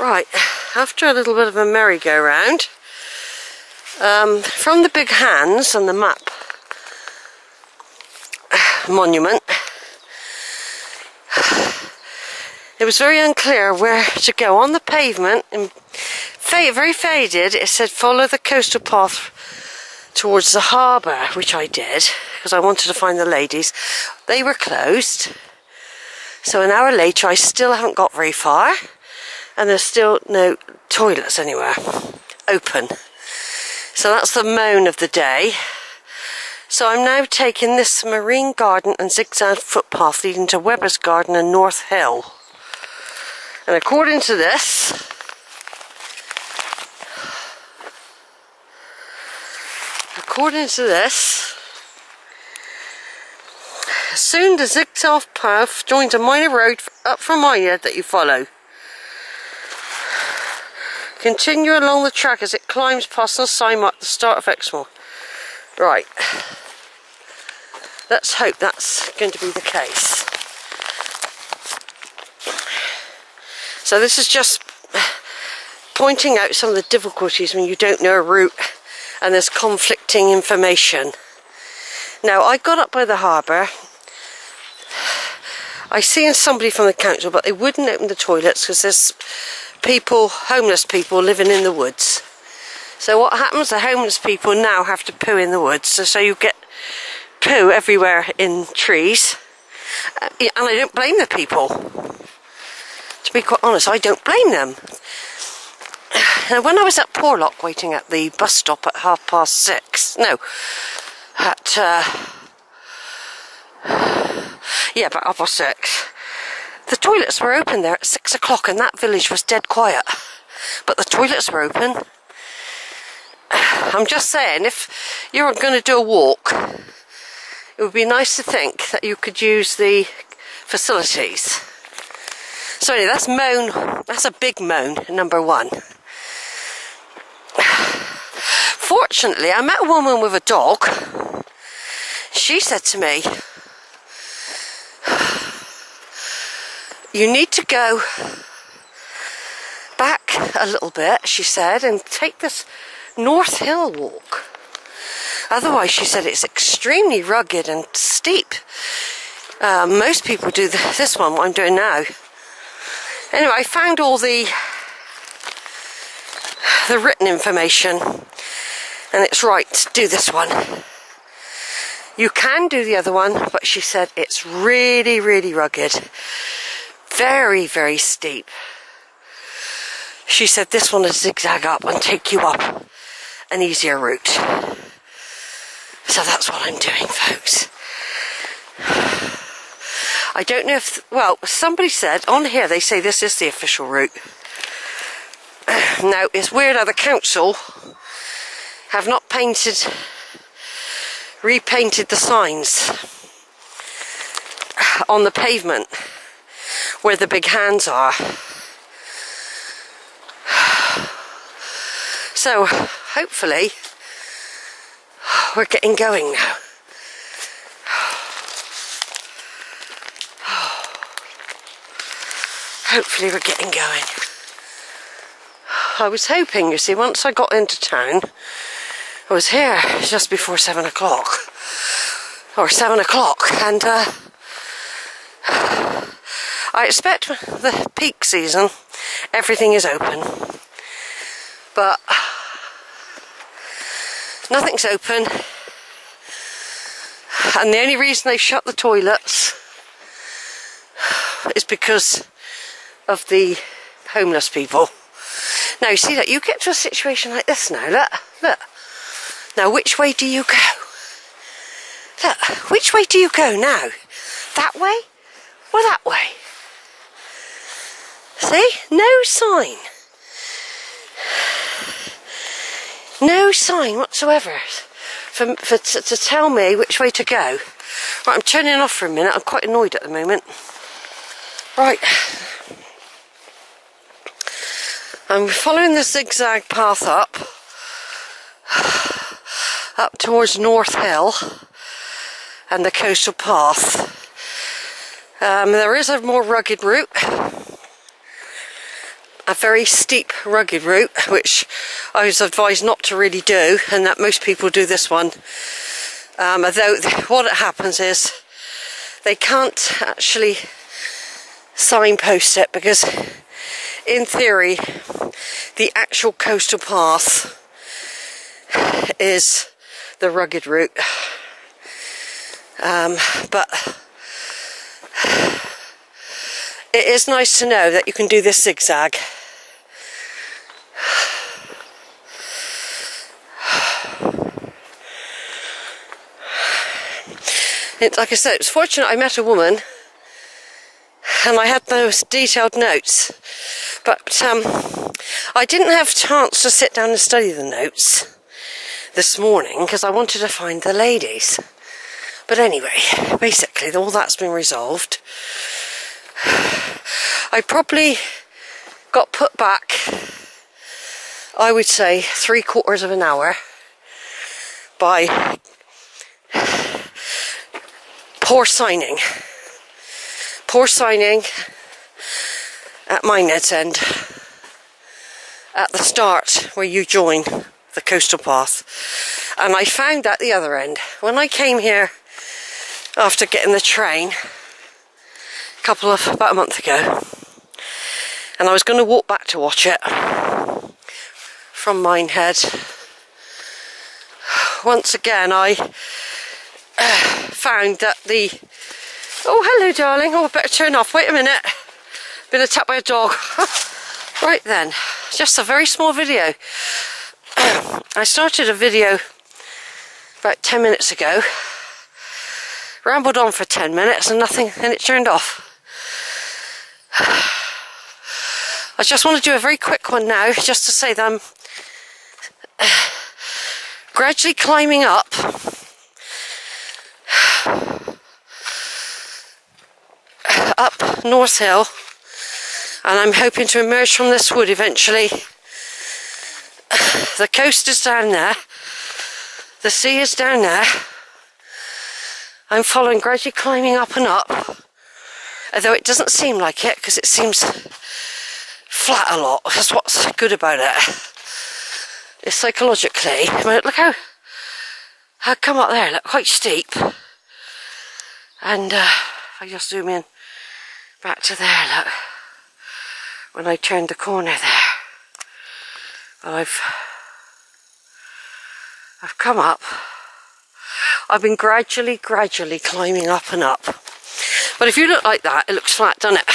Right, after a little bit of a merry-go-round, um, from the big hands on the map monument, it was very unclear where to go. On the pavement, and very faded, it said follow the coastal path towards the harbour, which I did, because I wanted to find the ladies. They were closed, so an hour later I still haven't got very far and there's still no toilets anywhere open. So that's the moan of the day. So I'm now taking this marine garden and zigzag footpath leading to Weber's Garden and North Hill. And according to this, according to this, soon the zigzag path joins a minor road up from Minehead that you follow. Continue along the track as it climbs past the sign mark the start of Exmoor. Right. Let's hope that's going to be the case. So this is just pointing out some of the difficulties when you don't know a route and there's conflicting information. Now I got up by the harbour. I seen somebody from the council but they wouldn't open the toilets because there's people, homeless people living in the woods. So what happens, the homeless people now have to poo in the woods. So, so you get poo everywhere in trees. Uh, and I don't blame the people. To be quite honest, I don't blame them. Now, when I was at Porlock waiting at the bus stop at half past six, no, at, uh, yeah, about half past six, the toilets were open there at six o'clock and that village was dead quiet. But the toilets were open. I'm just saying, if you're going to do a walk, it would be nice to think that you could use the facilities. So anyway, that's moan, that's a big moan, number one. Fortunately, I met a woman with a dog. She said to me, You need to go back a little bit, she said, and take this North Hill walk. Otherwise, she said it's extremely rugged and steep. Uh, most people do this one, what I'm doing now. Anyway, I found all the the written information, and it's right to do this one. You can do the other one, but she said it's really, really rugged very, very steep. She said this one is zigzag up and take you up an easier route. So that's what I'm doing, folks. I don't know if, well, somebody said on here they say this is the official route. Now, it's weird how the council have not painted, repainted the signs on the pavement where the big hands are. So, hopefully, we're getting going now. Hopefully, we're getting going. I was hoping, you see, once I got into town, I was here just before seven o'clock, or seven o'clock, and uh, I expect the peak season everything is open, but nothing's open, and the only reason they shut the toilets is because of the homeless people. Now, you see that you get to a situation like this now. Look, look. Now, which way do you go? Look, which way do you go now? That way or that way? See? No sign. No sign whatsoever for, for to, to tell me which way to go. Right, I'm turning off for a minute. I'm quite annoyed at the moment. Right. I'm following the zigzag path up, up towards North Hill and the coastal path. Um, there is a more rugged route a very steep rugged route which I was advised not to really do and that most people do this one. Um, although what happens is they can't actually signpost it because in theory the actual coastal path is the rugged route. Um, but it is nice to know that you can do this zigzag It's like I said, it was fortunate I met a woman and I had those detailed notes. But um, I didn't have chance to sit down and study the notes this morning because I wanted to find the ladies. But anyway, basically, all that's been resolved. I probably got put back, I would say, three quarters of an hour by poor signing. Poor signing at Minehead's end. At the start where you join the coastal path. And I found that the other end. When I came here after getting the train a couple of about a month ago and I was going to walk back to Watchet from Minehead. Once again I found that the... Oh, hello, darling. Oh, I better turn off. Wait a minute. Been attacked by a dog. right then, just a very small video. I started a video about 10 minutes ago. Rambled on for 10 minutes and nothing, and it turned off. I just want to do a very quick one now, just to say that I'm gradually climbing up up North Hill and I'm hoping to emerge from this wood eventually. The coast is down there, the sea is down there. I'm following gradually climbing up and up, although it doesn't seem like it because it seems flat a lot. That's what's good about it. It's psychologically, look how I come up there, look quite steep. And uh, I just zoom in back to there, look. When I turned the corner there. Well, I've I've come up. I've been gradually, gradually climbing up and up. But if you look like that, it looks flat, doesn't it?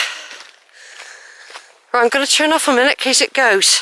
Right, I'm going to turn off a minute in case it goes.